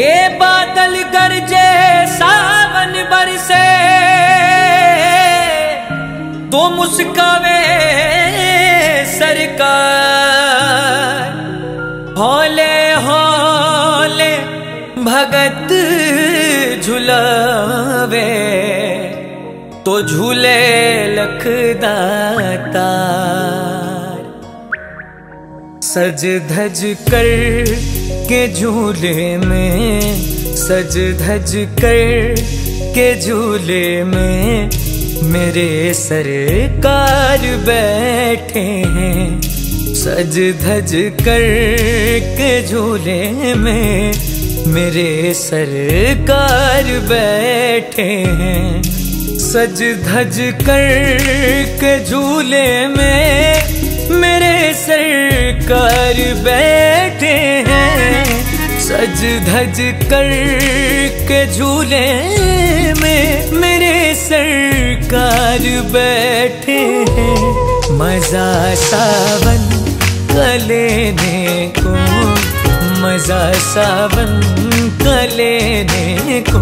ए बादल गरजे सावन बरसे तो मुस्कावे सरकार। हौले हौले भगत झुलावे तो झूले लखदातार सज धज कर के झूले में सज धज कर के झूले में मेरे सरकार बैठे हैं। सज धज कर के झूले में मेरे सरकार बैठे हैं। सज धज कर के झूले में मेरे सरकार बैठे हैं, सज धज कर के झूले में मेरे सरकार बैठे हैं। मज़ा सावन का लेने को मज़ा सावन का लेने को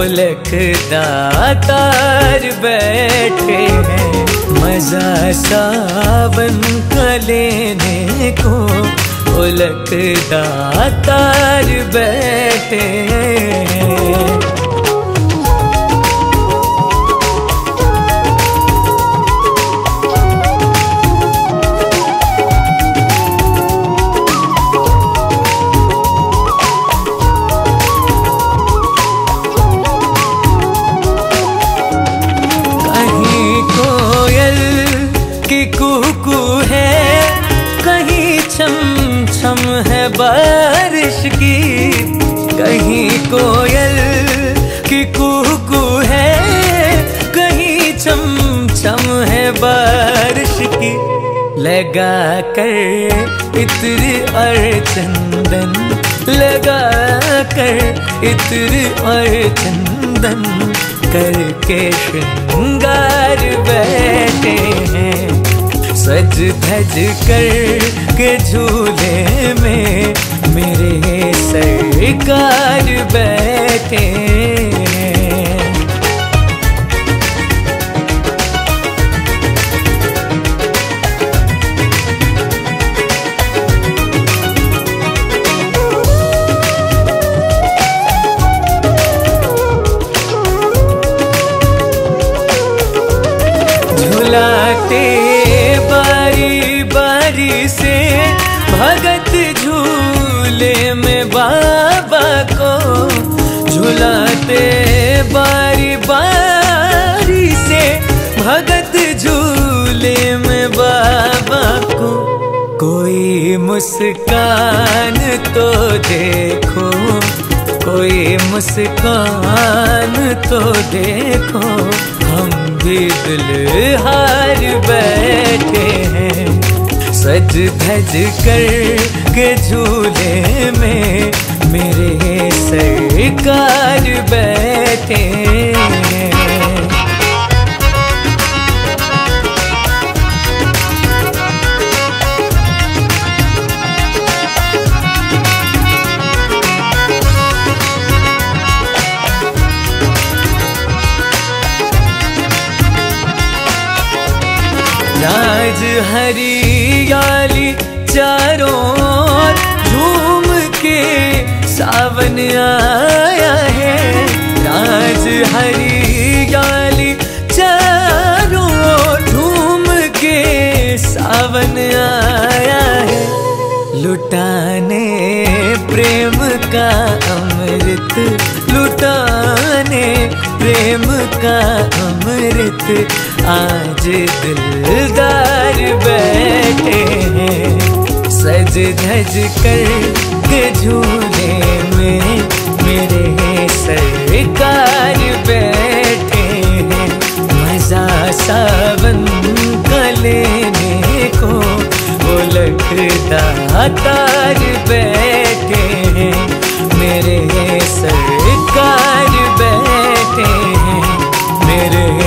ओलख दातार बैठे हैं। मज़ा सावन का लेने को उलट दातार बैठे हैं। छम है बारिश की, कहीं कोयल की कुकू है, कहीं छम छम है बारिश की। लगा कर इत्र और चंदन, लगा कर इत्र और चंदन, करके श्रृंगार बैठे हैं। सज धज कर के झूले सरकार बैठे मुस्कान तो देखो, कोई मुस्कान तो देखो। हम भी दिल हार बैठे हैं, सज धज कर के झूले में। मेरे सरकार बैठे राज हरियाली चारों झूम के सावन आया है। राज हरियाली चारों झूम के सावन आया है। लुटाने प्रेम का अमृत, लुटाने प्रेम का अमृत आज दिलदार बैठे हैं। सज धज कर झूले में मेरे सरकार बैठे हैं। मज़ा सावन का लेने को वो दातार बैठे हैं। मेरे सरकार हैं